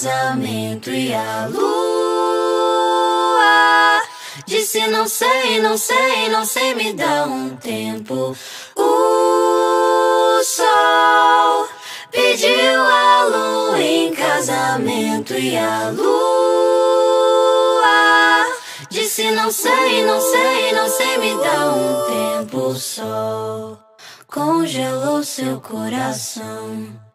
casamento e a lua disse não sei, não sei, não sei, me dá um tempo. O sol pediu a lua em casamento e a lua disse não sei, não sei, não sei, me dá um tempo. O sol congelou seu coração.